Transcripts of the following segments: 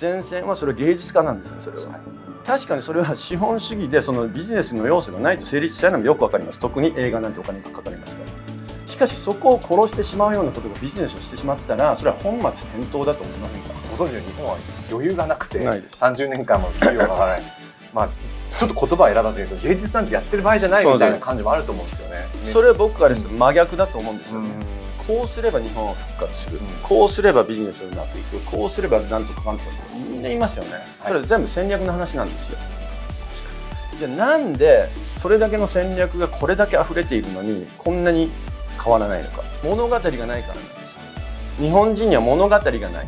前線はそれは芸術家なんですよそれは。確かにそれは資本主義でそのビジネスの要素がないと成立しないのもよくわかります。特に映画なんてお金がかかりますから。しかしそこを殺してしまうようなことがビジネスをしてしまったらそれは本末転倒だと思いませんか？ご存知の日本は余裕がなくてないです。30年間も給料が上がらない。まあちょっと言葉を選ばずに言うと芸術なんてやってる場合じゃないみたいな感じもあると思うんですよね。それは僕からす真逆だと思うんですよね、うんこうすれば日本は復活する、うんこうすればビジネスがうまくいく。こうすればなんとかかんとか。みんな言いますよね、それは全部戦略の話なんですよ。じゃあなんでそれだけの戦略がこれだけ溢れているのにこんなに変わらないのか。物語がないからなんですよ。日本人には物語がない。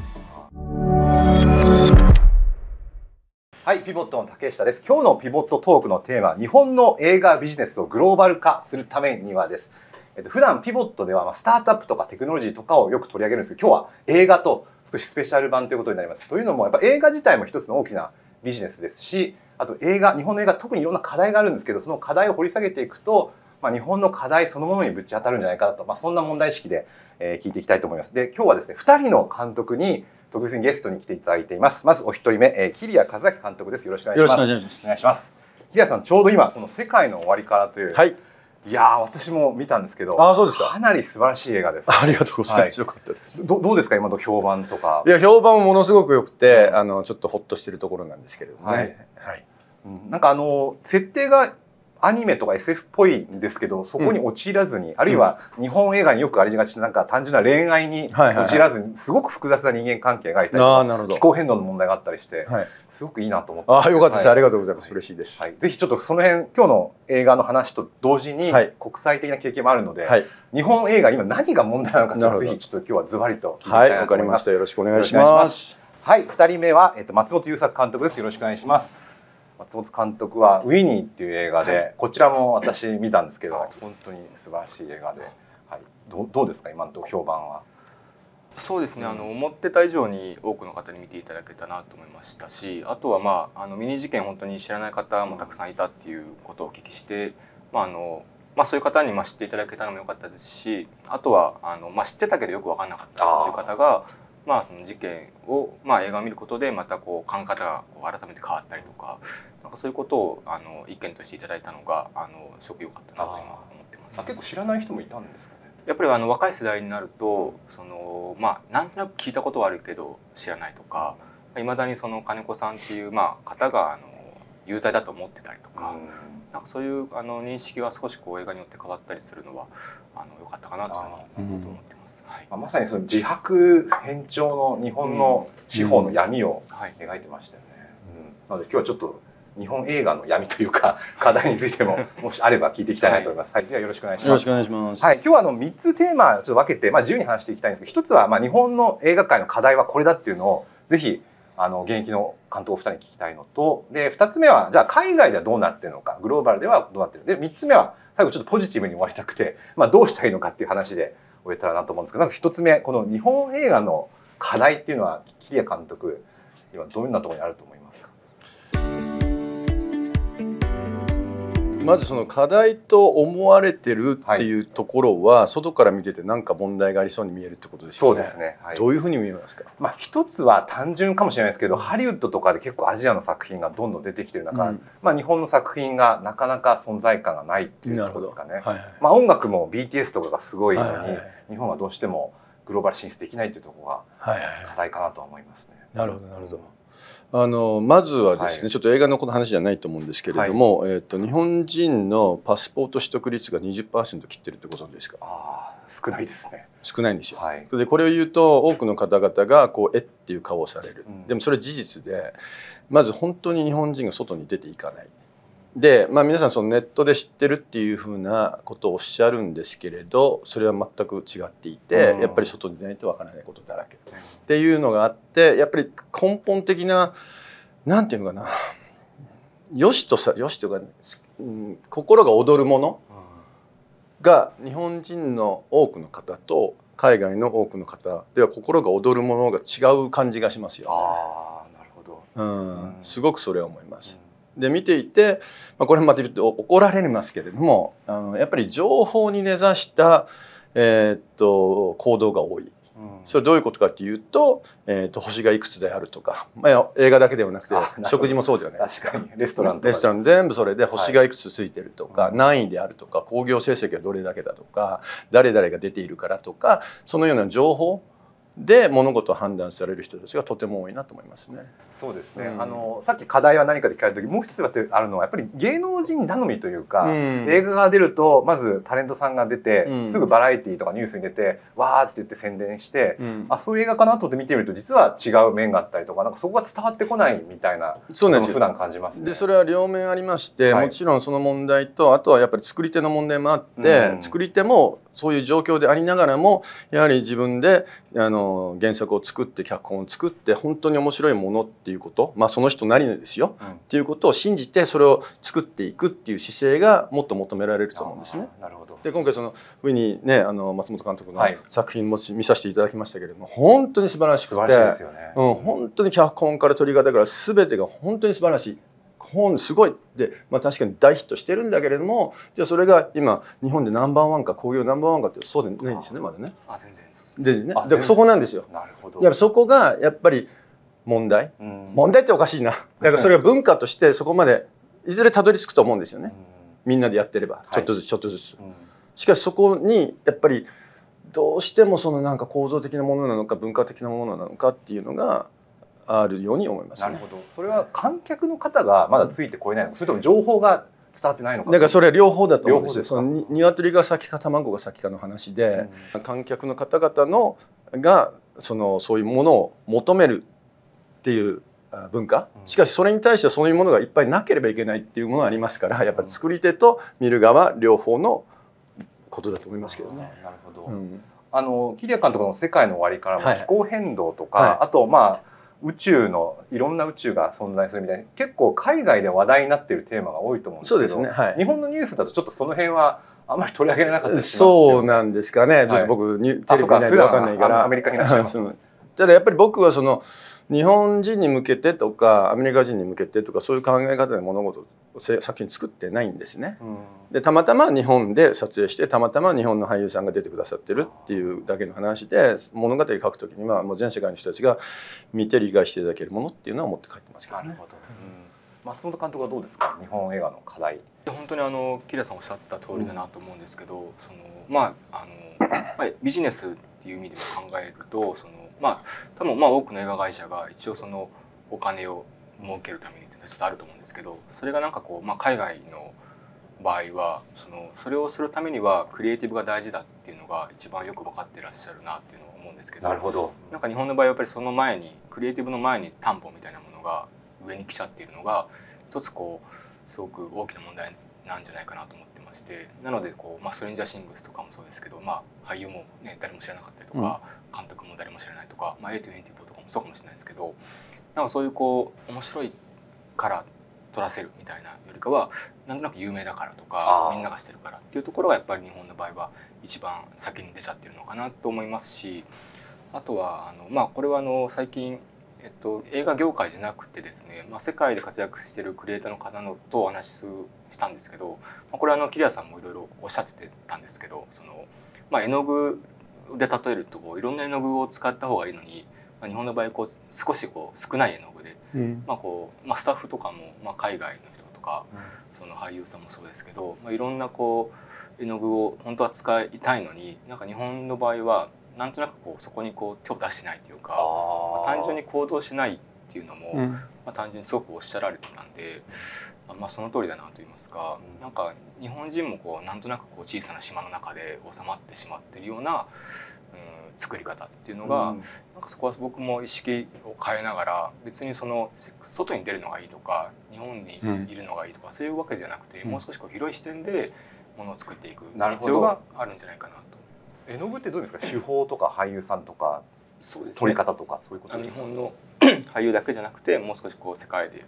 はい、ピボットの竹下です。今日のピボットトークのテーマ、日本の映画ビジネスをグローバル化するためにはです。えっと普段ピボットではまあスタートアップとかテクノロジーとかをよく取り上げるんですけど、今日は映画と少しスペシャル版ということになります。というのもやっぱ映画自体も一つの大きなビジネスですし、あと映画日本の映画特にいろんな課題があるんですけど、その課題を掘り下げていくと、まあ、日本の課題そのものにぶち当たるんじゃないかなと、まあ、そんな問題意識で、えー聞いていきたいと思います。で今日はですね2人の監督に特別にゲストに来ていただいています。まずお一人目、えー、桐谷和明監督です。よろしくお願いします。よろしくお願いしますお願いします。桐谷さんちょうど今この世界の終わりからという、はいいやー私も見たんですけど、あーそうですか。なり素晴らしい映画です。ありがとうございます、はい。よかったです。どどうですか今の評判とか？い。や評判もものすごく良くて、うんあのちょっとホッとしてるところなんですけれどもね、はい。はい。うん。なんかあの設定がアニメとか SF っぽいんですけどそこに陥らずに、あるいは日本映画によくありがちななんか単純な恋愛にはいはいはい。陥らずにすごく複雑な人間関係が描いたり気候変動の問題があったりしてはい、すごくいいなと思って。ああよかったです、はい。ありがとうございます。嬉しいです、はい、ぜひちょっとその辺今日の映画の話と同時にはい。国際的な経験もあるので、はい。日本映画今何が問題なのかぜひちょっと今日はズバリと聞いていたいなわかりと思います。ました。よろしくお願いしよろしくお願いしま。ます。はい、二人目はえっと松本優作監督です。よろしくお願いします。松本監督はウィニーっていう映画で、こちらも私見たんですけど、本当に素晴らしい映画で、はい、どうどうですか今のと評判は？そうですね、あの思ってた以上に多くの方に見ていただけたなと思いましたしあとはまああのミニ事件本当に知らない方もたくさんいたっていうことをお聞きして、まああのまあ、そういう方にまあ知っていただけたのも良かったですしあとはあの、まあ、知ってたけどよく分かんなかったという方がまあ、その事件を、まあ、映画を見ることでまたこう考え方がこう改めて変わったりとかなんかそういうことをあの意見としていただいたのがあのすごく良かったなと今思ってます。あ結構知らない人もいたんですかね？やっぱりあの若い世代になるとそのまあなんとなく聞いたことはあるけど知らないとかいまだにその金子さんっていうまあ方があの有罪だと思ってたりとか,、なんかそういうあの認識が少しこう映画によって変わったりするのはあの良かったかなというのはうん思ってます。はいまさにその自白偏重の日本の司法の闇をはい描いてましたよね。うんなので今日はちょっと日本映画の闇というか 課題についても もしあれば聞いていきたいなと思います。はい、ではよろしくお願いします。よろしくお願いします。はい、今日はあの3つテーマをちょっと分けて、まあ、自由に話していきたいんですけど一つはまあ日本の映画界の課題はこれだっていうのをぜひあの現役の監督お二人に聞きたいのとで2つ目はじゃあ海外ではどうなってるのかグローバルではどうなってるで3つ目は最後ちょっとポジティブに終わりたくて、まあ、どうしたらいいのかっていう話で終えたらなと思うんですけどまず1つ目この日本映画の課題っていうのは桐谷監督今どんなところにあると思いますまずその課題と思われてるっていうところは、外から見てて何か問題がありそうに見えるってことですよね。そうですね、はいどういうふうに見えますか？まあ、一つは単純かもしれないですけどハリウッドとかで結構アジアの作品がどんどん出てきてる中、うんまあ、日本の作品がなかなか存在感がないっていうところですかね。はいはい。まあ、音楽も BTS とかがすごいのに、はいはいはい日本はどうしてもグローバル進出できないっていうところがはいはい課題かなとは思いますね。なるほどなるほど。あのまずはですね、はいちょっと映画のこの話じゃないと思うんですけれども、えっ、と日本人のパスポート取得率が20%切ってるってご存知ですか？ああ少ないですね。少ないんですよ。はい。でこれを言うと多くの方々がこうえっていう顔をされる、うんでもそれ事実でまず本当に日本人が外に出ていかないで、まあ、皆さんそのネットで知ってるっていうふうなことをおっしゃるんですけれどそれは全く違っていて、うん。やっぱり外に出ないとわからないことだらけ。っていうのがあってやっぱり根本的ななんていうのかな。よしとさよしというか、うん心が躍るものが日本人の多くの方と海外の多くの方では心が躍るものが違う感じがしますよ、ああなるほど。ねうん。うん。すごくそれは思います。で見ていて、まあ、これまた言うと怒られますけれどもあのやっぱり情報に根ざした、えーっと行動が多い。それどういうことかっていうと,、えー、と星がいくつであるとか、まあ、映画だけではなくて食事もそうではない？確かに。レストランレストラン全部それで星がいくつついてるとか、はい何位であるとか興行成績はどれだけだとか誰々が出ているからとかそのような情報で物事を判断される人たちがとても多いなと思いますね。そうですね、うん。あのさっき課題は何かで聞かれた時もう一つあるのはやっぱり芸能人頼みというか、うん。映画が出るとまずタレントさんが出て、うん。すぐバラエティーとかニュースに出てわーって言って宣伝して、うん。あそういう映画かなと思って見てみると実は違う面があったりとかなんかそこが伝わってこないみたいなそうなんですよ。普段感じますね。でそれは両面ありまして、はい。もちろんその問題とあとはやっぱり作り手の問題もあって、うん。作り手もそういう状況でありながらもやはり自分であの原作を作って脚本を作って本当に面白いものっていうこと、まあ、その人なりのですようんっていうことを信じてそれを作っていくっていう姿勢がもっと求められると思うんですね。なるほど。で今回その上にねあの松本監督のはい作品も見させていただきましたけれども、本当に素晴らしくて本当に脚本から撮り方から全てが本当に素晴らしい。本すごいで、まあ、確かに大ヒットしてるんだけれどもじゃあそれが今日本でナンバーワンか興行ナンバーワンかってそうでないんですよねまだね。あ全然そうですね。でね。そこなんですよ。なるほど。やっぱそこがやっぱり問題。うん。問題っておかしいな。だからそれが文化としてそこまでいずれたどり着くと思うんですよね。みんなでやってれば。い。ちょっとずつちょっとずつ。うんうん。しかしそこにやっぱりどうしてもそのなんか構造的なものなのか文化的なものなのかっていうのがあるように思います、ね。なるほど。それは観客の方がまだついてこれないのか、それとも情報が伝わってないのか。だからそれは両方だと思うんですよ。両方ですか？そのに鶏が先か卵が先かの話で、観客の方々のがそのそういうものを求めるっていうあ文化？うんしかしそれに対してそういうものがいっぱいなければいけないっていうものがありますからやっぱり作り手と見る側両方のことだと思いますけどね。なるほど。うんあの桐谷監督の「世界の終わり」からもはい気候変動とか、はいあとまあ宇宙のいろんな宇宙が存在するみたいな結構海外で話題になっているテーマが多いと思うんですけどそうですね。はい。日本のニュースだとちょっとその辺はあんまり取り上げられなかったそうねなんですかね。ちょっと僕にテレビ見ないでわかんないから。アメリカにいら っしゃいますただやっぱり僕はその日本人に向けてとかアメリカ人に向けてとかそういう考え方で物事せ作品作ってないんですね。うん。でたまたま日本で撮影してたまたま日本の俳優さんが出てくださってるっていうだけの話で物語書くときにはもう全世界の人たちが見て理解していただけるものっていうのは思って書いてますけどね。なるほど、うん。松本監督はどうですか？日本映画の課題。で本当にあのキラさんおっしゃった通りだなと思うんですけど、そのまああの、まあ、ビジネスっていう意味でも考えるとそのまあ多分まあ多くの映画会社が一応そのお金を儲けるためにちょっとあると思うんですけどそれがなんかこう、まあ、海外の場合はそのそれをするためにはクリエイティブが大事だっていうのが一番よく分かってらっしゃるなっていうのを思うんですけどほど。なんか日本の場合はやっぱりその前にクリエイティブの前に担保みたいなものが上に来ちゃっているのが一つこうすごく大きな問題なんじゃないかなと思ってましてなのでこう、まあ、ストレンジャーシングスとかもそうですけど、まあ、俳優も、ね、誰も知らなかったりとか、監督も誰も知らないとか、まあ、A24 とかもそうかもしれないですけどなんかそういうこう面白いから撮らせるみたいなよりかはなんとなく有名だからとかみんながしてるからっていうところがやっぱり日本の場合は一番先に出ちゃってるのかなと思いますしあとはあの、まあ、これはあの最近、えっと、映画業界じゃなくてですね、まあ、世界で活躍してるクリエイターの方のとお話ししたんですけど、まあ、これはあの桐谷さんもいろいろおっしゃってたんですけどその、まあ、絵の具で例えるとこういろんな絵の具を使った方がいいのに、まあ、日本の場合こう少しこう少ない絵の具で、うん。まあこうまあ、スタッフとかも、まあ、海外の人とかその俳優さんもそうですけど、まあ、いろんなこう絵の具を本当は使いたいのになんか日本の場合はなんとなくこうそこにこう手を出してないというか、まあ単純に行動しないっていうのも、うん。まあ、単純にすごくおっしゃられてたんで、まあまあ、その通りだなと言いますか、うん。なんか日本人もこうなんとなくこう小さな島の中で収まってしまってるような、うん、作り方っていうのが、うん。なんかそこは僕も意識を変えながら別にその外に出るのがいいとか日本にいるのがいいとか、そういうわけじゃなくて、うん。もう少しこう広い視点でものを作っていく必要があるんじゃないかなと。絵の具ってどうですか？手法とか俳優さんとかそうですね。撮り方とかそういうことあのですか？日本の 俳優だけじゃなくてもう少しこう世界で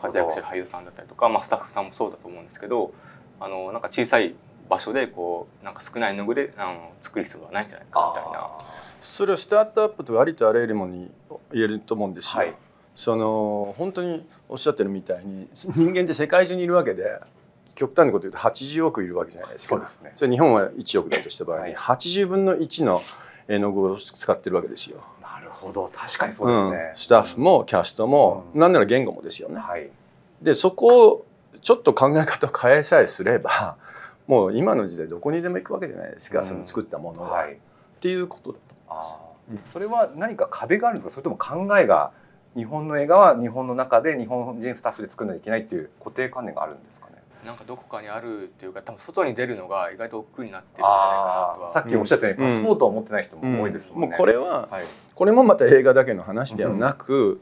活躍してる俳優さんだったりとか、まあ、スタッフさんもそうだと思うんですけどあのなんか小さい場所でこうなんか少ない絵の具であの作る必要はないんじゃないかみたいな。あそれをスタートアップとかありとあらゆるものに言えると思うんですよ。ーはいその本当におっしゃってるみたいに人間って世界中にいるわけで極端なこと言うと80億いるわけじゃないですか。そうですねそれ日本は1億だとした場合に、はい80分の1の、絵の具を使ってるわけですよ。なるほど確かにそうですね、うんスタッフもキャストも、うんなんなら言語もですよね。はいでそこをちょっと考え方を変えさえすればもう今の時代どこにでも行くわけじゃないですか、うん。その作ったものが、っはい。ていうことだと思います。それは何か壁があるんですか？それとも考えが日本の映画は日本の中で日本人スタッフで作らなきゃいけないっていう固定観念があるんですかね？なんかどこかにあるっていうか多分外に出るのが意外と億劫になってるんじゃないかなとはああさっきおっしゃったようにうん。パスポートを持ってない人も多いですもんね、もうこれははいこれもまた映画だけの話ではなく、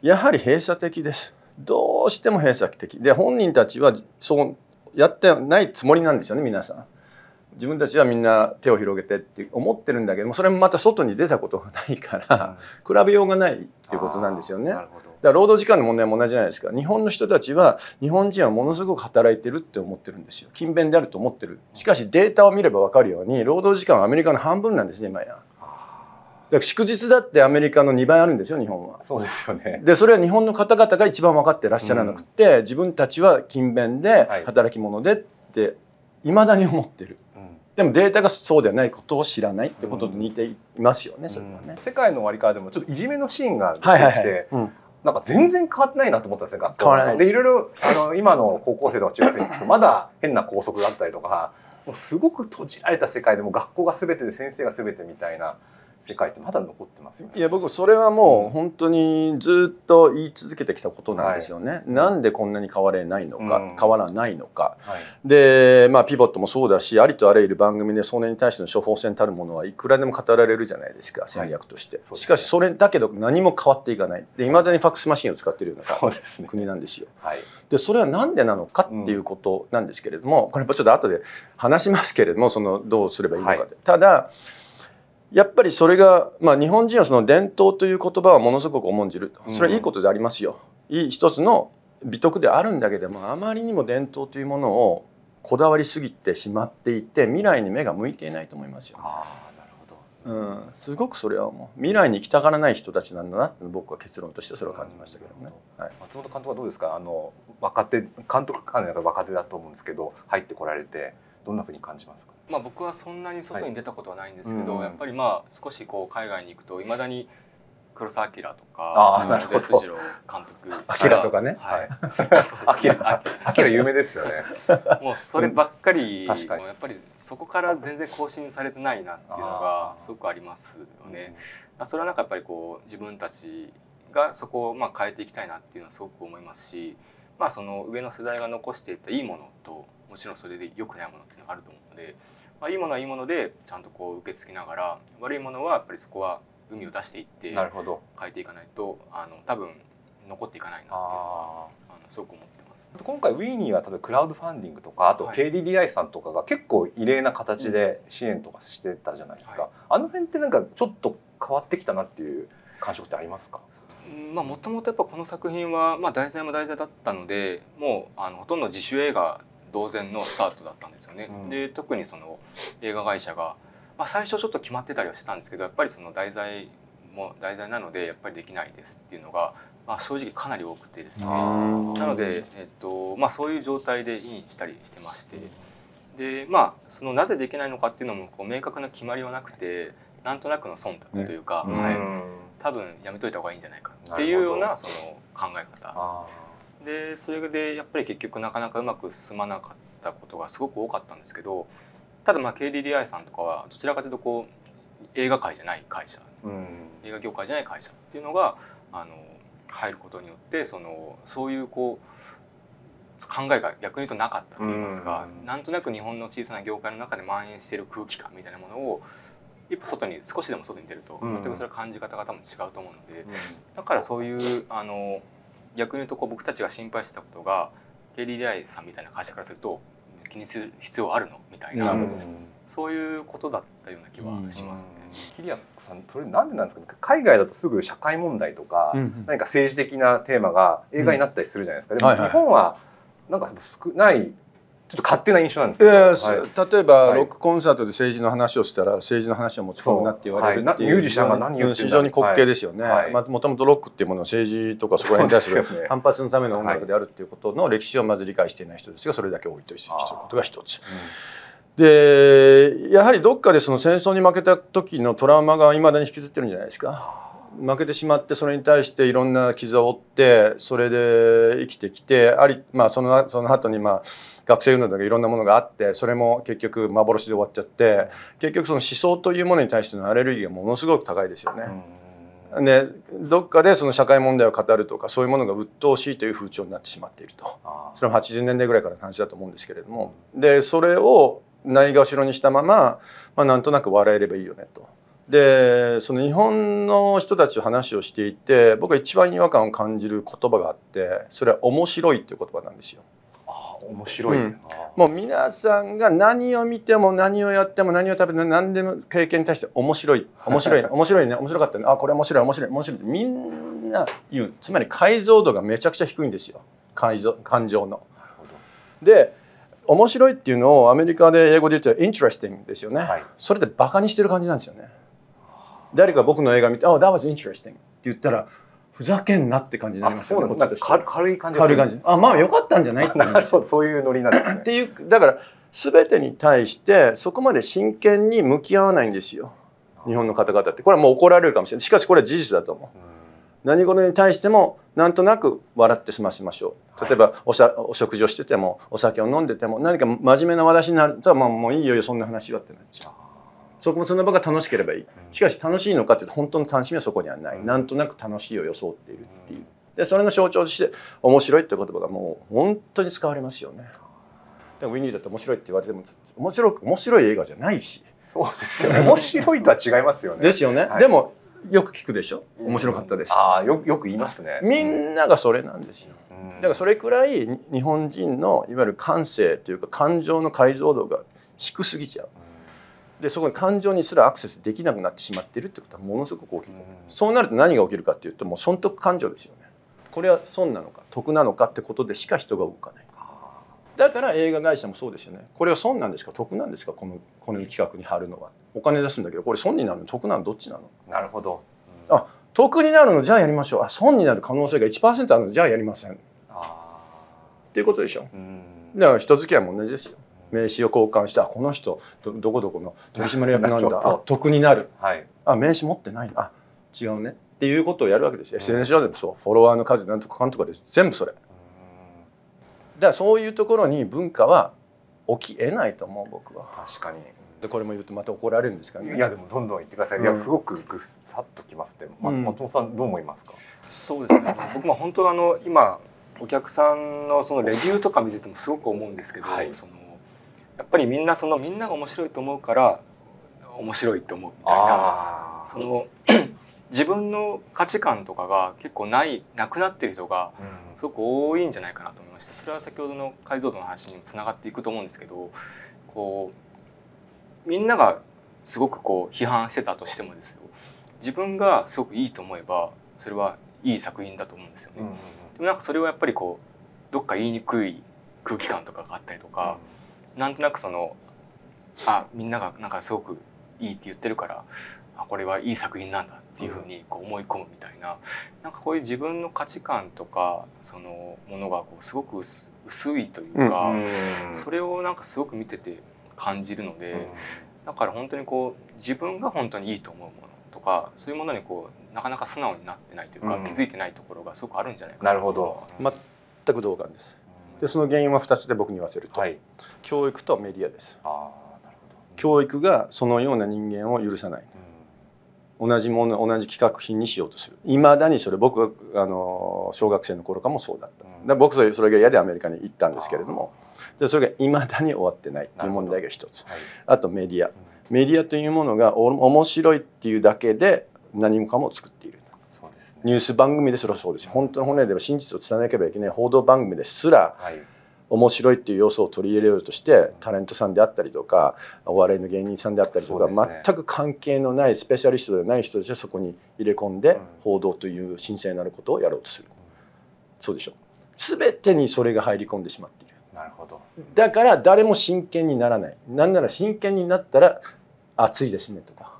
やはり閉鎖的です。どうしても閉鎖的。で本人たちはそうやってないつもりなんですよね皆さん。自分たちはみんな手を広げてって思ってるんだけどもそれもまた外に出たことがないから比べようがないっていうことなんですよね。だから労働時間の問題も同じじゃないですか。日本の人たちは日本人はものすごく働いてるって思ってるんですよ。勤勉であると思ってる。しかしデータを見れば分かるように労働時間はアメリカの半分なんですね今や祝日だってアメリカの2倍あるんですよ日本は。ーそうですよね。でそれは日本の方々が一番分かってらっしゃらなくて、自分たちは勤勉ではい。働き者でっていまだに思ってる。うん。でもデータがそうではないことを知らないってことと似ていますよね、それはね。世界の終わりからでもちょっといじめのシーンが出てきて、はいはいはい。うん。なんか全然変わってないなと思ったんですよ学校。変わらないでいろいろあの今の高校生とか中学生に聞くとまだ変な校則があったりとかもうすごく閉じられた世界でもう学校が全てで先生が全てみたいな世界ってまだ残ってますよね。いや僕それはもう本当にずっと言い続けてきたことなんですよね。なんでこんなに変われないのか、うん変わらないのか。はいでまあピボットもそうだしありとあらゆる番組でそれに対しての処方箋たるものはいくらでも語られるじゃないですか戦略として、そうですねしかしそれだけど何も変わっていかないでいまだにファックスマシンを使っているようなそうですね。国なんですよ。はい。でそれは何でなのかっていうことなんですけれども、これもちょっと後で話しますけれどもそのどうすればいいのかで、はいただやっぱりそれが、まあ、日本人はその伝統という言葉はものすごく重んじる。うん。それはいいことでありますよ、いい一つの美徳であるんだけどもあまりにも伝統というものをこだわりすぎてしまっていて未来に目が向いていないと思いますよ、ああなるほど。うん、すごくそれはもう未来に行きたがらない人たちなんだなって僕は結論としてそれを感じましたけどね、はい、松本監督はどうですか？あの若手監督官の中で若手だと思うんですけど入ってこられてどんなふうに感じますか？まあ、僕はそんなに外に出たことはないんですけど、はいうん。やっぱりまあ少しこう海外に行くといまだに黒澤明とかあーなるほど。大辻郎監督。明とかね。はい、そうアキですね。ラ。アキラ有名ですよね。もうそればっかり、確かに。もうやっぱりそこから全然更新されてないなっていうのがすごくありますよね。それはなんかやっぱりこう自分たちがそこをまあ変えていきたいなっていうのはすごく思いますし、まあその上の世代が残していったいいものともちろんそれで良くないものっていうのがあると思うので、まあいいものはいいものでちゃんとこう受け継ぎながら悪いものはやっぱりそこは海を出していってなるほど。変えていかないとあの多分残っていかないなっていうのはああのすごく思ってます。あ。今回ウィーニーは例えばクラウドファンディングとかあとはい KDDI さんとかが結構異例な形で支援とかしてたじゃないですか。はいあの辺ってなんかちょっと変わってきたなっていう感触ってありますか？うんまあもともとやっぱこの作品は、まあ、題材も題材だったのでもうあのほとんど自主映画同然のスタートだったんですよね。うん。で特にその映画会社が、まあ、最初ちょっと決まってたりはしてたんですけどやっぱりその題材も題材なのでやっぱりできないですっていうのが、まあ、正直かなり多くてですね。うんなので、えっとまあ、そういう状態でインしたりしてまして。でまあそのなぜできないのかっていうのもこう明確な決まりはなくてなんとなくの忖度というか、ね。はい。うん。多分やめといた方がいいんじゃないかっていうようなその考え方。あでそれでやっぱり結局なかなかうまく進まなかったことがすごく多かったんですけどただまあ KDDI さんとかはどちらかというとこう映画界じゃない会社ーうん。映画業界じゃない会社っていうのがあの入ることによってそのそういうこう考えが逆に言うとなかったといいますか、うん。なんとなく日本の小さな業界の中で蔓延している空気感みたいなものを一歩外に少しでも外に出るとうん。全くそれは感じ方が多分違うと思うので、だからそういうあの逆に言うとこう僕たちが心配してたことが KDDI さんみたいな会社からすると気にする必要あるの？みたいな。なるほどそういうことだったような気はしますね。キリアさんそれなんでなんですかね？海外だとすぐ社会問題とか、うん何か政治的なテーマが映画になったりするじゃないですか、でも日本はなんか少ないちょっと勝手な印象なんですけど、えーはい。例えば、はい。ロックコンサートで政治の話をしたら政治の話を持ち込むなって言われるっていう、そうはい。なミュージシャンが何言って非常に滑稽ですよね、はい。まあ、もともとロックっていうものは政治とかそこら辺に対する反発のための音楽であるっていうことの歴史をまず理解していない人ですがそれだけ多いということが一つ。でやはりどっかでその戦争に負けた時のトラウマがいまだに引きずってるんじゃないですか。負けてしまってそれに対していろんな傷を負ってそれで生きてきてあり、まあ、そのその後にまあ学生運動とかいろんなものがあってそれも結局幻で終わっちゃって結局その思想というものに対してのアレルギーがものすごく高いですよね。でどっかでその社会問題を語るとかそういうものが鬱陶しいという風潮になってしまっているとそれも80年代ぐらいからの話だと思うんですけれどもでそれをないがしろにしたまま、まあ、なんとなく笑えればいいよねと。でその日本の人たちと話をしていて僕が一番違和感を感じる言葉があってそれは「面白い」っていう言葉なんですよ。あ面白い、うん、もう皆さんが何を見ても何をやっても何を食べても何でも経験に対して面白い面白い 面白いね面白かったね。あこれ面白い面白い面白いってみんな言う。つまり解像度がめちゃくちゃ低いんですよ。解像感情の。で面白いっていうのをアメリカで英語で言っちゃ interesting ですよね、はい、それでバカにしてる感じなんですよね。誰か僕の映画見て「Oh, that was interesting」って言ったらふざけんなって感じになりますよね。軽い感じ軽い感じ。あ、まあよかったんじゃない？っ てなるほど、そういうノリなんですね。っていう、だから全てに対してそこまで真剣に向き合わないんですよ。日本の方々って。これはもう怒られるかもしれない。しかしこれは事実だと思う。何事に対してもなんとなく笑って済ませましょう。例えばおさお食事をしててもお酒を飲んでても何か真面目な話になるとまあもういいよそんな話はってなっちゃう。そこもその場が楽しければいい。しかし楽しいのかっていうと本当の楽しみはそこにはない、うん、なんとなく楽しいを装っているっていう。でそれの象徴として面白いって言葉がもう本当に使われますよね。でもウィニーだって面白いって言われても面白面白い映画じゃないし。そうですよね。面白いとは違いますよね。ですよね、はい、でもよく聞くでしょ？面白かったです、うん、ああよよく言いますね。みんながそれなんですよ、うん、だからそれくらい日本人のいわゆる感性というか感情の解像度が低すぎちゃうでそこに感情にすらアクセスできなくなってしまっているってことはものすごく大きい、うん、そうなると何が起きるかっていうともう損得感情ですよね。これは損なのか得なのかってことでしか人が動かない。だから映画会社もそうですよね。これは損なんですか？得なんですか？このこの企画に貼るのは。お金出すんだけどこれ損になるの？得なのどっちなの？なるほど、うん、あ得になるのじゃあやりましょう。あ損になる可能性が1%あるの？じゃあやりません。っていうことでしょ、うん、だから人付き合いも同じですよ名刺を交換してあこの人どこどこの取締役なんだ。あ得になる、はい、あ名刺持ってないあ違うね。っていうことをやるわけです。よ、うん、SNS 上でもそう。フォロワーの数なんとかかんとかです。全部それ。だからそういうところに文化は起きえないと思う僕は。確かに。でこれも言うとまた怒られるんですかね。いやでもどんどん言ってください、うん、いやすごくぐっさっときます。ね松本さんどう思いますか、そうですね。僕も本当あの今お客さんのそのレビューとか見ててもすごく思うんですけど、はい、そのやっぱりみんなそのみんなが面白いと思うから面白いと思うみたいなその 自分の価値観とかが結構ないなくなってる人がすごく多いんじゃないかなと思いました。それは先ほどの解像度の話にもつながっていくと思うんですけどこうみんながすごくこう批判してたとしてもですよ。自分がすごくいいと思えばそれはいい作品だと思うんですよね。でもなんかそれをやっぱりこうどっか言いにくい空気感とかがあったりとか、なんとなくそのあみんながなんかすごくいいって言ってるからあこれはいい作品なんだっていうふうにこう思い込むみたいななんかこういう自分の価値観とかそのものがこうすごく薄いというか、うん、それをなんかすごく見てて感じるので、うん、だから本当にこう自分が本当にいいと思うものとかそういうものにこうなかなか素直になってないというか、うん、気づいてないところがすごくあるんじゃないかな。なるほど。全く同感ですでその原因は2つで僕に言わせると、はい、教育とメディアです。あなるほど。教育がそのような人間を許さない、うん、同じもの同じ企画品にしようとする。いまだにそれ僕あの小学生の頃からもそうだった、うん、だ僕それそれが嫌でアメリカに行ったんですけれども。でそれがいまだに終わってないっていう問題が一つ、はい、あとメディア、メディアというものがお面白いっていうだけで何もかも作っているニュース番組ですらそうです。本当の本来では真実を伝えなければいけない報道番組ですら、はい、面白いっていう要素を取り入れようとしてタレントさんであったりとかお笑いの芸人さんであったりとか、ね、全く関係のないスペシャリストでない人たちがそこに入れ込んで、報道という神聖なることをやろうとする、そうでしょ全てにそれが入り込んでしまっている。なるほど。だから誰も真剣にならない。なんなら真剣になったら暑いですねとか。あ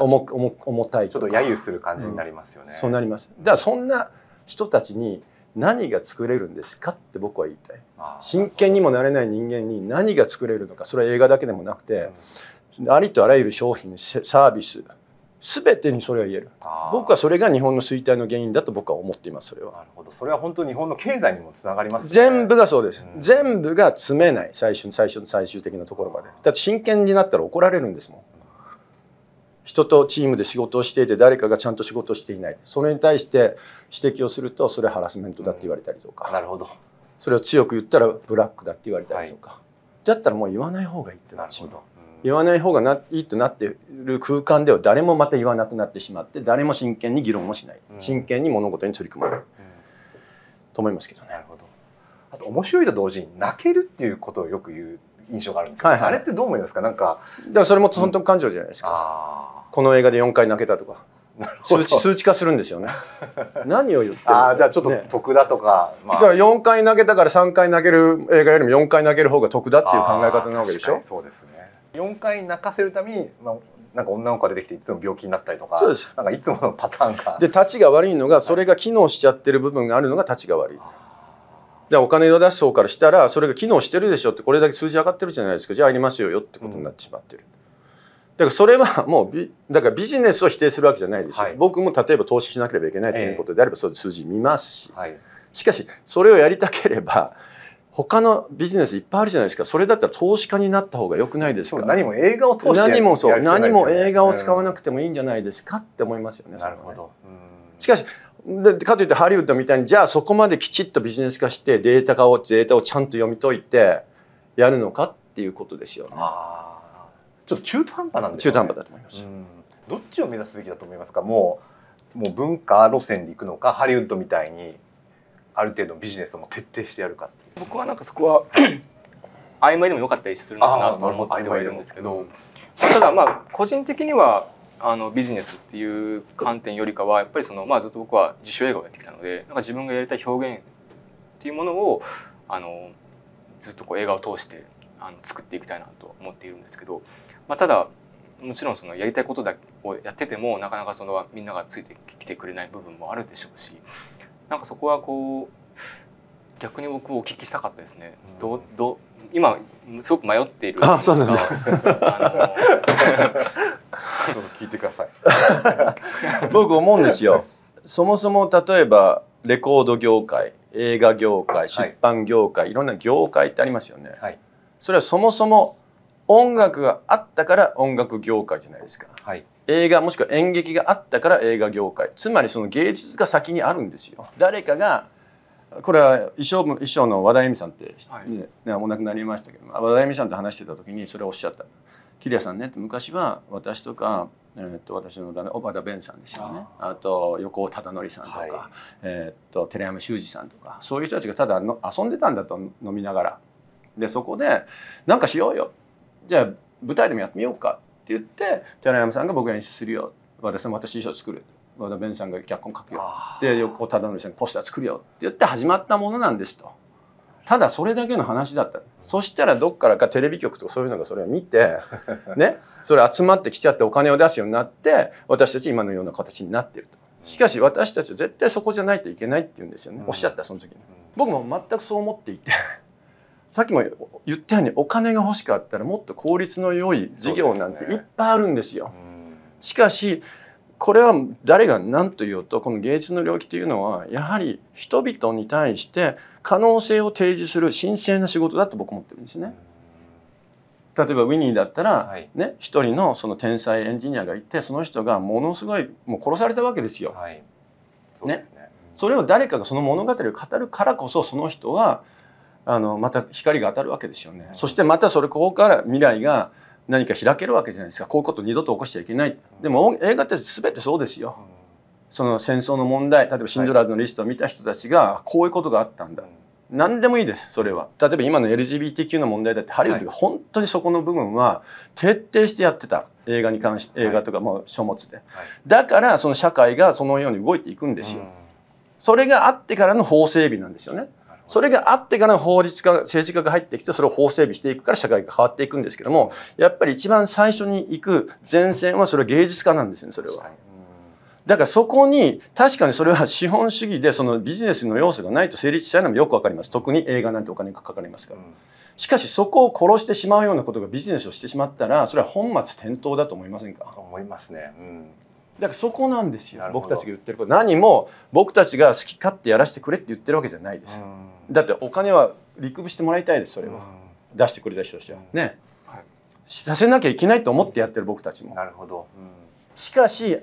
重重重たいちょっと揶揄する感じになりますよね、うん、そうなります。だからそんな人たちに何が作れるんですかって僕は言いたい。真剣にもなれない人間に何が作れるのかそれは映画だけでもなくてありとあらゆる商品せサービス全てにそれは言える。僕はそれが日本の衰退の原因だと僕は思っていますそれは。なるほど。それは本当に日本の経済にもつながりますね。全部がそうです、うん。全部が詰めない最初最初の最終的なところまで。だって真剣になったら怒られるんですもん人とチームで仕事をしていて誰かがちゃんと仕事をしていない。それに対して指摘をするとそれはハラスメントだって言われたりとか、なるほど。それを強く言ったらブラックだって言われたりとか、だったらもう言わない方がいいってなっちまう。言わない方がないいとなっている空間では誰もまた言わなくなってしまって誰も真剣に議論もしない、うん。真剣に物事に取り組まない。うん。と思いますけどね。なるほど。あと面白いと同時に泣けるっていうことをよく言う印象があるんですけど、はいはい。あれってどう思いますか？なんかだからそれも本当の感情じゃないですか、あこの映画で4回泣けたとか。数値 数値化するんですよね。何を言ってるああじゃあちょっとね。得だとか、まだから4回泣けたから3回泣ける映画よりも4回泣ける方が得だっていう考え方なわけでしょ。そうですね。4回泣かせるために、まあ、なんか女の子が出てきていつも病気になったりとかそうです。なんかいつものパターンが。で立ちが悪いのがそれが機能しちゃってる部分があるのが立ちが悪い。でお金を出す方からしたらそれが機能してるでしょってこれだけ数字上がってるじゃないですか。じゃあありますよよってことになってしまってる、だからそれはもうビ だからビジネスを否定するわけじゃないですよ、はい。僕も例えば投資しなければいけないということであればそういう数字見ますし。はい。しかしそれをやりたければ 他のビジネスいっぱいあるじゃないですか。それだったら投資家になった方が良くないですか。何も映画を通して何もそうやる必要ない何も映画を使わななくてもいいんじゃないですかって思いますよね、なるほど、うん。しかしでかといってハリウッドみたいにじゃあそこまできちっとビジネス化してデータ化をデータをちゃんと読み解いてやるのかっていうことですよね。ああちょっと中途半端なんです中途半端だと思います。うん。どっちを目指すべきだと思いますか？もうもう文化路線で行くのかハリウッドみたいにある程度ビジネスをもう徹底してやるか僕はなんかそこは曖昧でもよかったりするのかなと思ってはいるんですけどただまあ個人的にはあのビジネスっていう観点よりかはやっぱりその、まあ、ずっと僕は自主映画をやってきたのでなんか自分がやりたい表現っていうものをあのずっとこう映画を通してあの作っていきたいなと思っているんですけど、まあ、ただもちろんそのやりたいことだをやっててもなかなかそのみんながついてきてくれない部分もあるでしょうしなんかそこはこう逆に僕お聞きしたかったですね。どうどう今すごく迷っているあそうなんだあのど うぞ聞いてください。僕思うんですよ。そもそも例えばレコード業界映画業界出版業界、い、ろんな業界ってありますよね。はいそれはそもそも音楽があったから音楽業界じゃないですか。はい。映画もしくは演劇があったから映画業界。つまりその芸術が先にあるんですよ。誰かがこれは衣装部衣装の和田恵美さんって、ねはい。ねお亡くなりましたけど和田恵美さんと話してた時にそれをおっしゃった「桐谷さんね」って昔は私とか、えーっと私の旦那小畑弁さんですよね。あと横尾忠則さんとか、はい。えーっと寺山修司さんとかそういう人たちがただの遊んでたんだと飲みながら。でそこで「なんかしようよじゃあ舞台でもやってみようか」って言って寺山さんが僕が演出するよ。私も私衣装作る。和田弁さんが脚本書くよ。あで横尾忠則さんがポスター作るよって言って始まったものなんですと。ただそれだけの話だった。そしたらどっからかテレビ局とかそういうのがそれを見て ねそれ集まってきちゃってお金を出すようになって私たち今のような形になってると。しかし私たちは絶対そこじゃないといけないって言うんですよね、うん。おっしゃったその時に。僕も全くそう思っていてさっきも言ったようにお金が欲しかったらもっと効率の良い事業なんていっぱいあるんですよ。うん。しかしこれは誰が何と言おうとこの芸術の領域というのはやはり人々に対して可能性を提示する神聖な仕事だと僕は思ってるんですね。例えばウィニーだったら、はいね一人のその天才エンジニアがいてその人がものすごいもう殺されたわけですよ。はい。そうですね。それを誰かがその物語を語るからこそその人はあのまた光が当たるわけですよね。うんそしてまたそれここから未来が何か開けるわけじゃないですか。こういうこと二度と起こしちゃいけない。でも映画って全てそうですよ。その戦争の問題例えばシンドラーズのリストを見た人たちがこういうことがあったんだ、何でもいいですそれは。例えば今の LGBTQ の問題だってハリウッドが本当にそこの部分は徹底してやってた。映画に関して映画とかもう書物で、はい。だからその社会がそのように動いていくんですよ、それがあってからの法整備なんですよねそれがあってからの法律家政治家が入ってきてそれを法整備していくから社会が変わっていくんですけどもやっぱり一番最初に行く前線はそれは芸術家なんですよねそれは。だからそこに確かにそれは資本主義でそのビジネスの要素がないと成立しないのもよくわかります。特に映画なんてお金がかかりますから。しかしそこを殺してしまうようなことがビジネスをしてしまったらそれは本末転倒だと思いませんか？思いますね、うん、だからそこなんですよ。僕たちが言ってること。何も僕たちが好き勝手やらせてくれって言ってるわけじゃないですよ。だってお金は陸部してもらいたいですそれは、出してくれた人たちは。ね、はい。させなきゃいけないと思ってやってる僕たちも。なるほど、しかし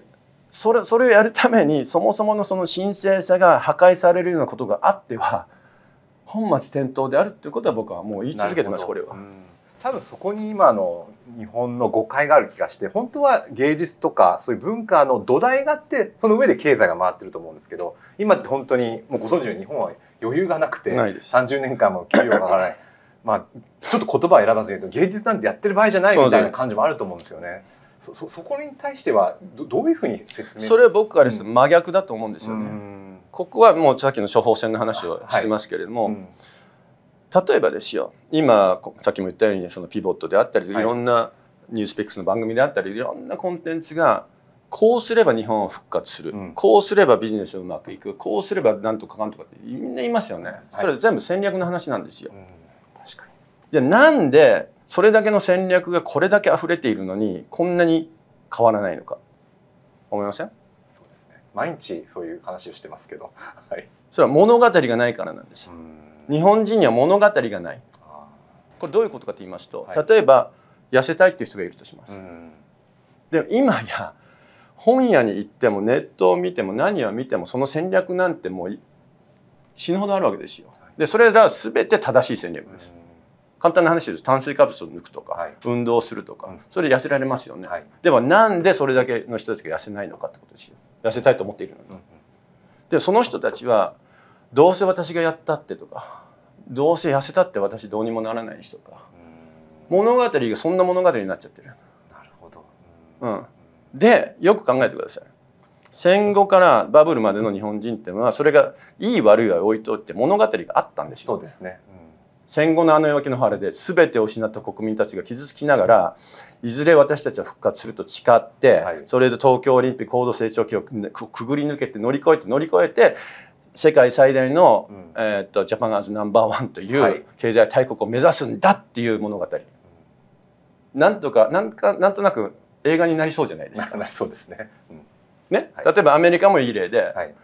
それそれをやるためにそもそものその神聖さが破壊されるようなことがあっては本末転倒であるっていうことは僕はもう言い続けてますこれは。多分そこに今の日本の誤解がある気がして本当は芸術とかそういう文化の土台があってその上で経済が回ってると思うんですけど今って本当にもうご存知のように日本は余裕がなくてないです。30年間も給料が上がらない。まあちょっと言葉を選ばずに言うと芸術なんてやってる場合じゃないみたいな感じもあると思うんですよね。そそそこに対してはどどういうふうに説明それは僕からですと真逆だと思うんですよね。うん。ここはもうさっきの処方箋の話をしてますけれども、うん例えばですよ今こさっきも言ったようにそのピボットであったり、はい。い、ろんなニュースペックスの番組であったりいろんなコンテンツがこうすれば日本は復活する、うん。こうすればビジネスがうまくいく。こうすればなんとかかんとかってみんな言いますよね、それ全部戦略の話なんですよ。うん。確かに。じゃあなんでそれだけの戦略がこれだけ溢れているのにこんなに変わらないのか。思いません？そうですね。毎日そういう話をしてますけど。はい。それは物語がないからなんですよ。日本人には物語がないあこれどういうことかと言いますと、はい例えば痩せたいっていう人がいるとします。でも今や本屋に行ってもネットを見ても何を見てもその戦略なんてもう死ぬほどあるわけですよ。でそれら全て正しい戦略です。簡単な話です炭水化物を抜くとか、はい運動するとか、うんそれで痩せられますよね。はいでもなんでそれだけの人たちが痩せないのかってことですよ。痩せたいと思っているのに。うんうんでその人たちはどうせ私がやったってとかどうせ痩せたって私どうにもならない人とかうん。物語がそんな物語になっちゃってる。なるほど。うん、でよく考えてください。戦後からバブルまでの日本人っていうのはそれがいい悪いは置いといて物語があったんですよそうですね。戦後のあの夜明けの晴れで全てを失った国民たちが傷つきながらいずれ私たちは復活すると誓って、はい。それで東京オリンピック高度成長期をくくぐり抜けて乗り越えて乗り越えて世界最大の、うん。えーっとジャパンアズナンバーワンといはい。う経済大国を目指すんだっていう物語、なんとかなんかなんとなく映画になりそうじゃないですか。な なりそうですね。うん。ね、はい。例えばアメリカもいい例で、はい。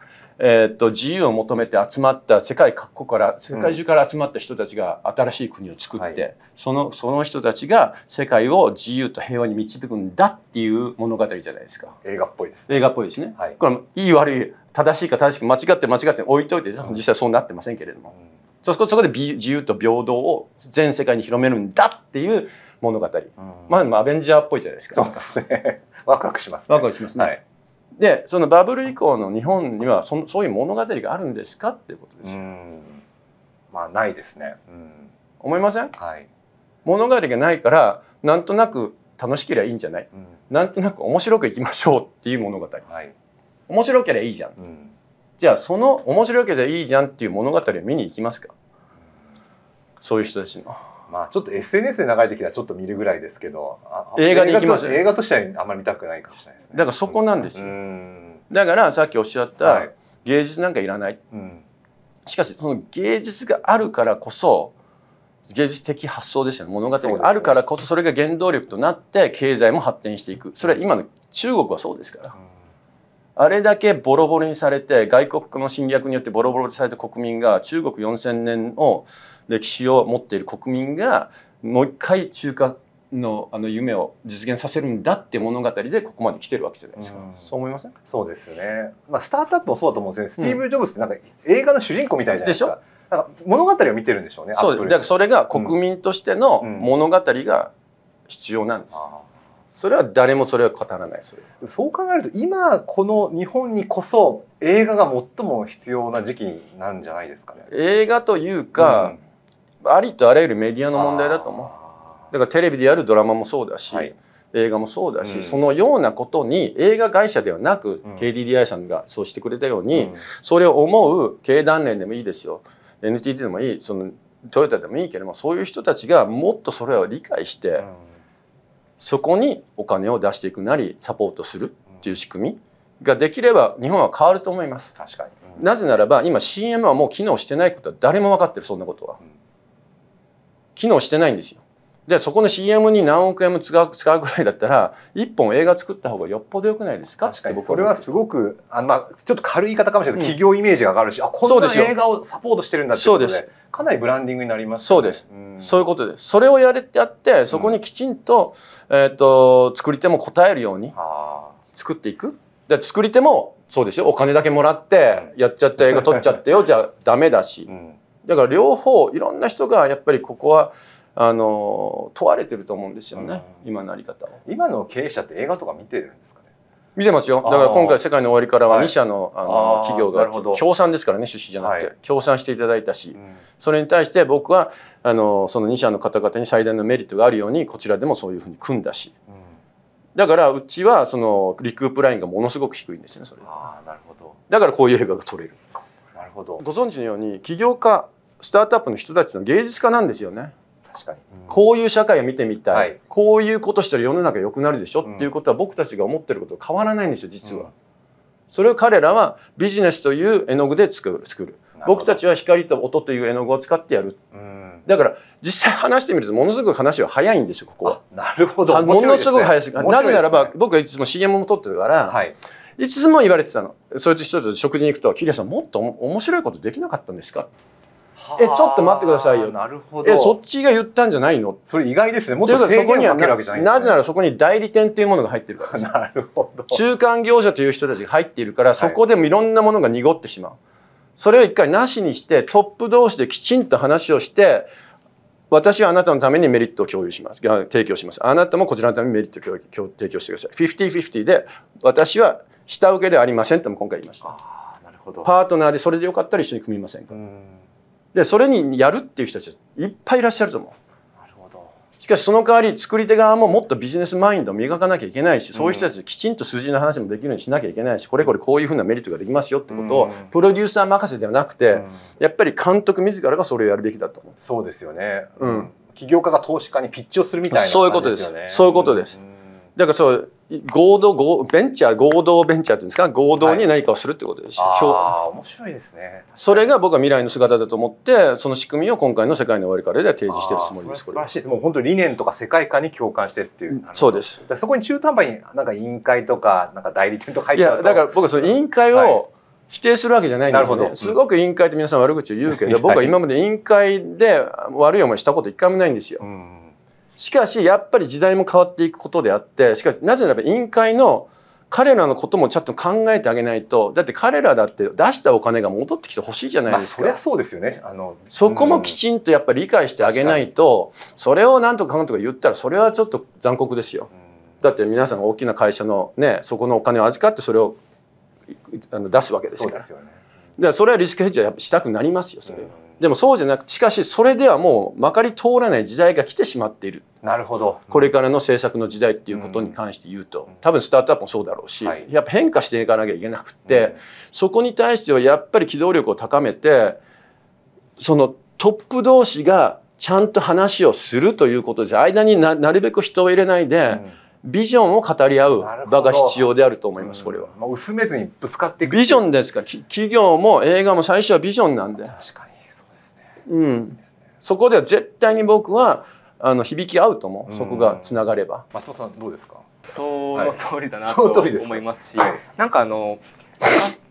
えーっと自由を求めて集まった世界各国から世界中から集まった人たちが新しい国を作って、はい。そのその人たちが世界を自由と平和に導くんだっていう物語じゃないですか。映画っぽいです映画っぽいですね。はい。これいい悪い正しいか正しく間違って間違って置いといて実際そうなってませんけれども。そこそこでび自由と平等を全世界に広めるんだっていう物語。うん。まあアベンジャーっぽいじゃないですか。そうですね。ワクワクしますね。ワクワクしますね。はい。でそのバブル以降の日本にはそそういう物語があるんですかっていうことですよ、うん。まあないですね。うん。思いません？はい。物語がないからなんとなく楽しければいいんじゃない？うん。なんとなく面白くいきましょうっていう物語。はい面白ければいいじゃん。うん。じゃあその面白ければいいじゃんっていう物語を見に行きますか？そういう人たちの。まあちょっと SNS で流れてきたらちょっと見るぐらいですけどあ映画に行きます映画と映画としてはあんまり見たくないかもしれないですね。だからそこなんですよ。うん。だからさっきおっしゃった、はい。芸術なんかいらない。うん。しかしその芸術があるからこそ芸術的発想ですよね。物語があるからこそそれが原動力となって経済も発展していく。それは今の中国はそうですからあれだけボロボロにされて外国の侵略によってボロボロにされた国民が中国4,000年の歴史を持っている国民がもう一回中華のあの夢を実現させるんだって物語でここまで来てるわけじゃないですか、うんそう思いません？そうですよね。まあスタートアップもそうだと思うんですよね。スティーブ・ジョブズってなんか映画の主人公みたいじゃないですか。なんか物語を見てるんでしょうね。そうだからそれが国民としてのうん物語が必要なんです、あそれは誰もそれは語らない。それ。ーそう考えると今この日本にこそ映画が最も必要な時期なんじゃないですかね。映画というか、ありとあらゆるメディアの問題だと思う。う。だからテレビでやるドラマもそうだし、はい。映画もそうだし、うん。そのようなことに映画会社ではなく、うん。KDDI さんがそうしてくれたように、うん。それを思う経団連でもいいですよ。NTT でもいいそのトヨタでもいいけれどもそういう人たちがもっとそれを理解して、うんそこにお金を出していくなりサポートするっていう仕組みができれば日本は変わると思います。確かに、うんなぜならば今 CM はもう機能してないことは誰も分かってるそんなことはうん。機能してないんですよ。でそこの CM に何億円も使う使うぐらいだったら一本映画作った方がよっぽどよくないですか？確かにそれはすごくあの、まあ、ちょっと軽い言い方かもしれないですけど、うん。企業イメージが上がるしあこんな映画をサポートしてるんだってことででかなりブランディングになりますそうです、ん。そういうことです。それをやれやってそこにきちんと,、えー、と作り手も応えるようにあ作っていく。で作り手もそうですよ。お金だけもらってやっちゃった映画撮っちゃってよ。じゃあダメだし。だから両方いろんな人がやっぱりここはあの問われてると思うんですよね、うん。今のあり方を。今の経営者って映画とか見てるんですかね？見てますよ。だから今回「世界の終わり」からは2社の,、あの企業が協賛ですからね出資じゃなくて、はい。協賛していただいたし。うん。それに対して僕はあのその2社の方々に最大のメリットがあるようにこちらでもそういうふうに組んだし。うん。だからうちはそのリクープラインがものすごく低いんですよねそれ。ああなるほど。だからこういう映画が撮れる。なるほど。ご存知のように起業家スタートアップの人たちの芸術家なんですよねこういう社会を見てみたい、はい。こういうことしたら世の中良くなるでしょ、うんっていうことは僕たちが思ってることと変わらないんですよ実は、うん。それを彼らはビジネスという絵の具で作る。作る。僕たちは光と音という絵の具を使ってやる。うん。だから実際話してみるとものすごく話は早いんですよここは。あなるほど。はものすごく早いですね。なぜならば僕はいつも CM も撮ってるから、はい。い、つも言われてたの。そういう人と食事に行くと「桐谷さんもっとお面白いことできなかったんですか?」えちょっと待ってくださいよ。なるほど。えそっちが言ったんじゃないの?」それ意外ですね。もっと制そこには限をかけるわけじゃないなぜならそこに代理店っていうものが入ってるからなるほど。中間業者という人たちが入っているからそこでもいろんなものが濁ってしまう、それを一回なしにしてトップ同士できちんと話をして私はあなたのためにメリットを共有します。が提供します。あなたもこちらのためにメリットを提供してください。50-50で私は下請けではありませんとも今回言いました。なるほど。パートナーでそれでよかったら一緒に組みませんか？うんでそれにやるっていう人たちいっぱいいらっしゃると思う。なるほど。しかしその代わり作り手側ももっとビジネスマインドを磨かなきゃいけないし、そういう人たちきちんと数字の話もできるようにしなきゃいけないしこれこれこういうふうなメリットができますよってことを、うん。プロデューサー任せではなくて、うん。やっぱり監督自らがそれをやるべきだと思う。そうですよね、うん。起業家が投資家にピッチをするみたいなそういうことです。そういうことです。んだからそう合同合ベンチャー合同ベンチャーっていうんですか？合同に何かをするってことですよ、今日。ああ面白いですね。それが僕は未来の姿だと思ってその仕組みを今回の「世界の終わり」からでは提示しているつもりです素晴らしいですもう本当に理念とか世界観に共感してっていう、そうです。そこに中途半端になんか委員会とかなんか代理店とか入っいちゃうとやだから僕はその委員会はい。を否定するわけじゃないんですよね、なるほど。すごく委員会って皆さん悪口を言うけどは い僕は今まで委員会で悪い思いしたこと一回もないんですよ。うんしかしやっぱり時代も変わっていくことであってしかしなぜならば委員会の彼らのこともちゃんと考えてあげないとだって彼らだって出したお金が戻ってきてほしいじゃないまあですか、そりゃそうですよね。あのそこもきちんとやっぱり理解してあげないとそれをなんとかかんとか言ったらそれはちょっと残酷ですよ。うん。だって皆さんが大きな会社のねそこのお金を預かってそれをあの出すわけですから。そね。だからそれはリスクヘッジはやっぱしたくなりますよそれは、うんでもそうじゃなくしかしそれではもうまかり通らない時代が来てしまっている。なるほど。これからの政策の時代っていうことに関して言うと、うん。多分スタートアップもそうだろうし、はい。やっぱ変化していかなきゃいけなくって、うん。そこに対してはやっぱり機動力を高めてそのトップ同士がちゃんと話をするということです間にななるべく人を入れないで、ビジョンを語り合う場が必要であると思いますこれは。まあ、薄めずにぶつかっていくビジョンですか企業も映画も最初はビジョンなんで、確かに。そうん、そこでは絶対に僕はあの響き合うと思う。そこがつながれば。松本さんどうですか？その通りだなはいとその通りですか？思いますし、はい。なんかあの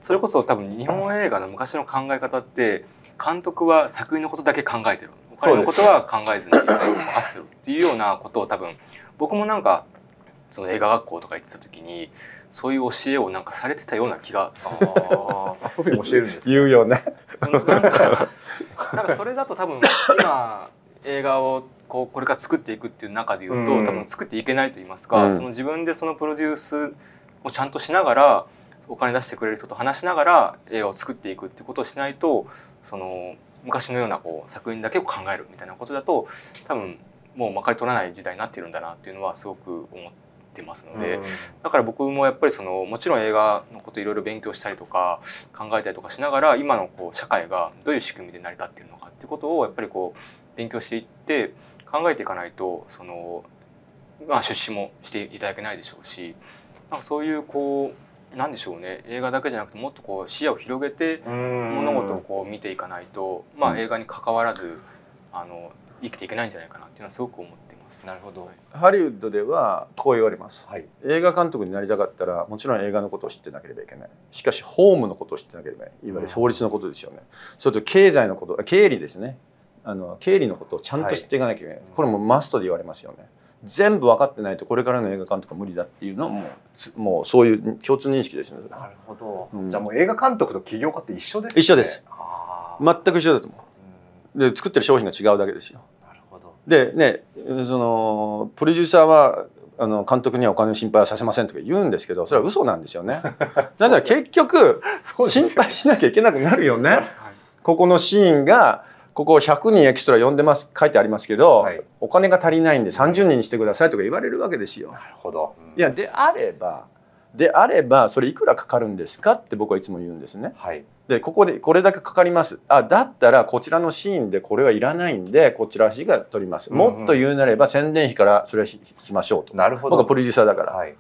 それこそ多分日本映画の昔の考え方って監督は作品のことだけ考えてる。お金のことは考えずに任せるっていうようなことを多分僕もなんかその映画学校とか行ってた時にそういう教えをなんかされてたような気が。ああそういうふうに教えるんです言うよね。な。んかなんかそれだと多分今映画をこうこれから作っていくっていう中で言うと、うん。多分作っていけないと言いますか、うん。その自分でそのプロデュースをちゃんとしながらお金出してくれる人と話しながら映画を作っていくっていうことをしないとその昔のようなこう作品だけを考えるみたいなことだと多分もうまかり取らない時代になってるんだなっていうのはすごく思ってますので。うんだから僕もやっぱりそのもちろん映画のこといろいろ勉強したりとか考えたりとかしながら今のこう社会がどういう仕組みで成り立っているのかっていうことをやっぱりこう勉強していって考えていかないとその、まあ、出資もしていただけないでしょうしなんかそういうこうなんでしょうね映画だけじゃなくてもっとこう視野を広げて物事をこう見ていかないと、まあ、映画に関わらずあの生きていけないんじゃないかなっていうのはすごく思って。なるほど、ハリウッドではこう言われます。はい、映画監督になりたかったらもちろん映画のことを知ってなければいけない。しかしホームのことを知ってなければいわゆる法律のことですよね、それと経済のこと経理ですね。あの経理のことをちゃんと知っていかなきゃいけない、はいこれもマストで言われますよね。全部分かってないとこれからの映画監督は無理だっていうのはもうつもうそういう共通認識ですね。なるほど、うん。じゃあもう映画監督と起業家って一緒ですね。一緒です。全く一緒だと思う。ん。うで作ってる商品が違うだけですよでねそのプロデューサーはあの監督にはお金の心配はさせませんとか言うんですけどそれは嘘なんですよね。だから結局心配しなきゃいけなくなるよね。はいここのシーンがここ100人エキストラ呼んでます書いてありますけど、はいお金が足りないんで30人にしてくださいとか言われるわけですよ。なるほど、うんいやであればであればそれいくらかかるんですかって僕はいつも言うんですね。はい。でここでこれだけかかります。あだったらこちらのシーンでこれはいらないんでこちら費が取ります、うんうん。もっと言うなれば宣伝費からそれは引きましょうと。なるほど。僕はプロデューサーだから、はい。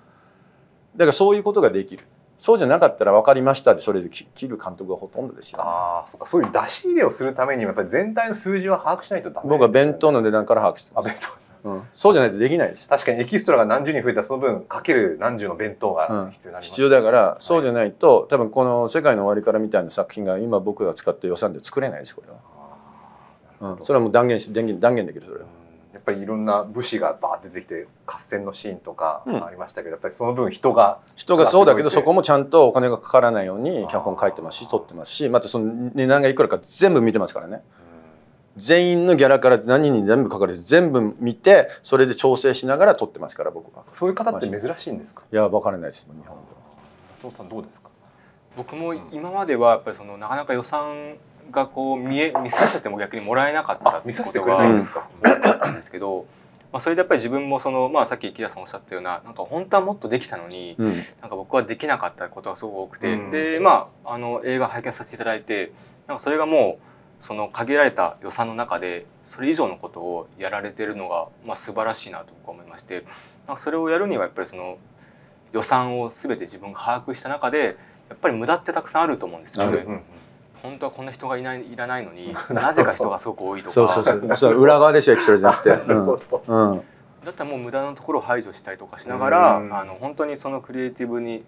だからそういうことができる。そうじゃなかったら分かりましたでそれで切切る監督がほとんどですよ、ああそうかそういう出し入れをするためにもやっぱり全体の数字は把握しないとダメ僕は弁当の値段から把握してます、あ弁当うん、そうじゃないとできないです確かにエキストラが何十人増えたらその分かける何十の弁当が必要になります、必要だからそうじゃないと多分この「世界の終わりから」みたいな作品が今僕が使ってる予算で作れないですこれは、うん、それはもう断言し断言断言できるそれは。うん。やっぱりいろんな武士がバーって出てきて合戦のシーンとかうん。ありましたけど、やっぱりその分人が人がそうだけどそこもちゃんとお金がかからないように脚本書いてますし撮ってますしまたその値段がいくらか全部見てますからね全員のギャラから何に全部かかるし全部見てそれで調整しながら撮ってますから僕は。そういう方って珍しいんですか？いや分からないです日本では。松本さんどうですか？僕も今まではやっぱりそのなかなか予算がこう見え見させても逆にもらえなかったあ見させてくれないんですか、多かったんですけど、まあ、それでやっぱり自分もその、まあ、さっき木田さんおっしゃったようななんか本当はもっとできたのにうん。なんか僕はできなかったことがすごく多くて、うん。でまああの映画拝見させていただいてなんかそれがもうその限られた予算の中でそれ以上のことをやられてるのが、まあ、素晴らしいなと僕は思いましてそれをやるにはやっぱりその予算を全て自分が把握した中でやっぱり無駄ってたくさんあると思うんですよ。ね。本当はこんな人がいないいらないのに なぜか人がすごく多いとか。そうそうそう。それ裏側でしょエキストラじゃなくて、なるほど、うん。うん、だったらもう無駄なところを排除したりとかしながらうん。あの本当にそのクリエイティブに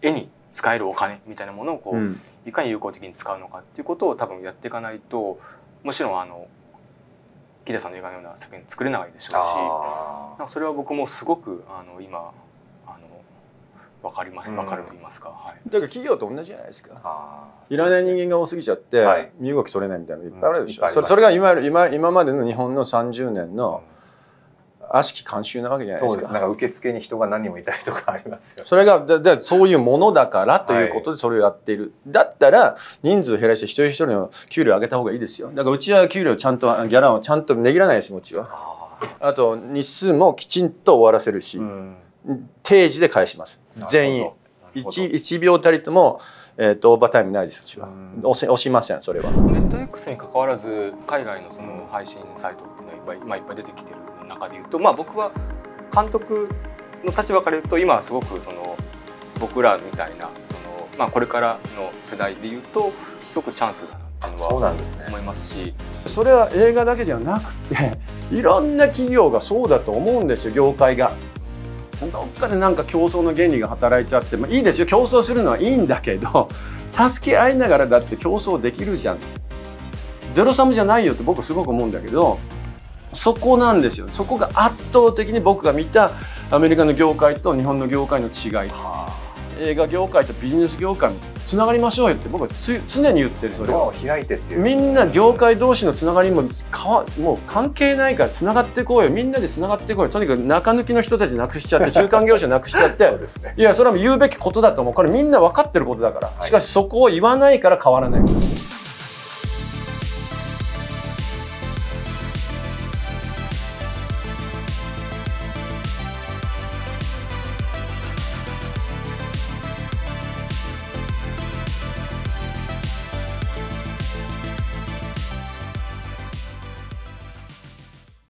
絵に使えるお金みたいなものをこう、うん。いかに有効的に使うのかっていうことを多分やっていかないともちろんあの木田さんの映画のような作品作れないでしょうしあなんかそれは僕もすごくあの今あの分かりますうん。分かると言いますか、はい、だから企業と同じじゃないですか。あいらない人間が多すぎちゃって、はい。身動き取れないみたいなのいっぱいあるでしょ、うん。それそれが今今今までの日本の30年の悪しき慣習なわけじゃないでそうすかです。なんか受付に人が何人もいたりとかありますよ。それがだだそういうものだからということでそれをやってい。る、だったら人数減らして一人一人の給料上げた方がいいですよ。だからうちは給料ちゃんとギャラをちゃんと値切らないですうちは。ああと日数もきちんと終わらせるし、ーうん。定時で返します。全員。なるほど。1, 1秒たりとも、えー、とオーバータイムないですうちは。押しませんそれは。ネット X に関わらず海外のその配信サイトっていうのはいっぱい,、まあ、いっぱい出てきてる中で言うとまあ僕は監督の立場から言うと今はすごくその僕らみたいなその、まあ、これからの世代で言うとすごくチャンスだなっていうのはなんですね。思いますし。それは映画だけじゃなくて いろんな企業がそうだと思うんですよ業界が。どっかでなんか競争の原理が働いちゃって、まあ、いいですよ競争するのはいいんだけど 助け合いながらだって競争できるじゃん。ゼロサムじゃないよって僕すごく思うんだけどそこなんですよ。そこが圧倒的に僕が見たアメリカの業界と日本の業界の違い。映画業界とビジネス業界もつながりましょうよって僕はつ常に言ってるそれは。ドアを開いてっていう。みんな業界同士のつながりもかわもう関係ないからつながっていこうよ。みんなでつながっていこうよ。とにかく中抜きの人たちなくしちゃって 中間業者なくしちゃって。ね。いやそれは言うべきことだと思う。これみんな分かってることだから。しかしそこを言わないから変わらない